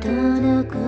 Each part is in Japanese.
届く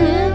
mm-hmm.